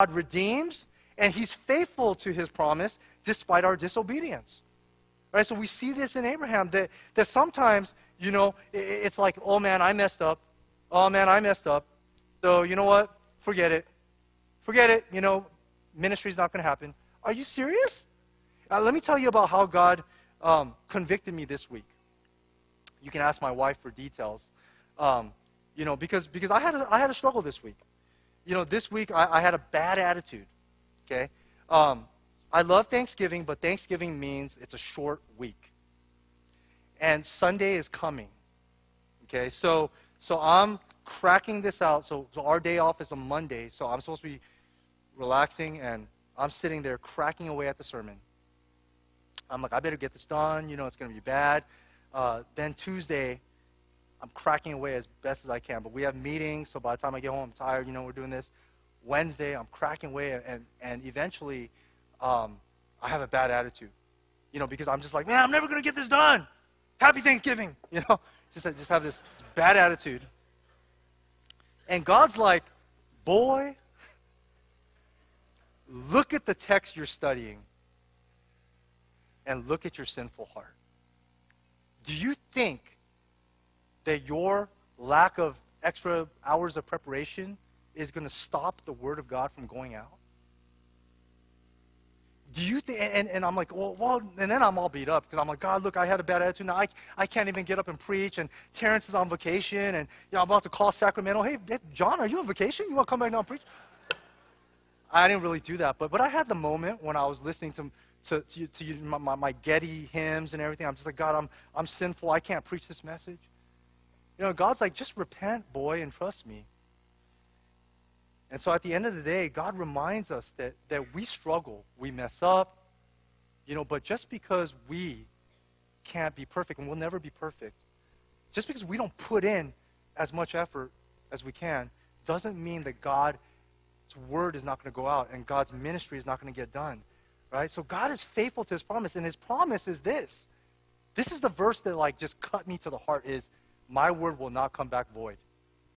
God redeems, and he's faithful to his promise despite our disobedience. Right? So we see this in Abraham that, that sometimes, you know, it, it's like, oh man, I messed up. Oh man, I messed up. So you know what? Forget it. Forget it. You know, ministry's not going to happen. Are you serious? Uh, let me tell you about how God um, convicted me this week. You can ask my wife for details. Um, you know, because, because I, had a, I had a struggle this week. You know, this week I, I had a bad attitude. Okay? Um, I love Thanksgiving, but Thanksgiving means it's a short week. And Sunday is coming. Okay? So, so I'm cracking this out. So, so our day off is a Monday. So I'm supposed to be relaxing, and I'm sitting there cracking away at the sermon. I'm like, I better get this done. You know, it's going to be bad. Uh, then Tuesday, I'm cracking away as best as I can. But we have meetings, so by the time I get home, I'm tired. You know, we're doing this. Wednesday, I'm cracking away, and, and eventually, um, I have a bad attitude. You know, because I'm just like, man, I'm never going to get this done. Happy Thanksgiving. You know, just, just have this bad attitude. And God's like, boy, look at the text you're studying and look at your sinful heart. Do you think that your lack of extra hours of preparation is going to stop the Word of God from going out? Do you think, and, and I'm like, well, well, and then I'm all beat up because I'm like, God, look, I had a bad attitude. Now I, I can't even get up and preach. And Terrence is on vacation. And you know, I'm about to call Sacramento. Hey, John, are you on vacation? You want to come back now and preach? I didn't really do that. But, but I had the moment when I was listening to, to, to, to my, my Getty hymns and everything. I'm just like, God, I'm, I'm sinful. I can't preach this message. You know, God's like, just repent, boy, and trust me. And so at the end of the day, God reminds us that, that we struggle, we mess up, you know, but just because we can't be perfect, and we'll never be perfect, just because we don't put in as much effort as we can, doesn't mean that God's word is not going to go out and God's ministry is not going to get done. Right? So God is faithful to his promise, and his promise is this. This is the verse that like just cut me to the heart is my word will not come back void.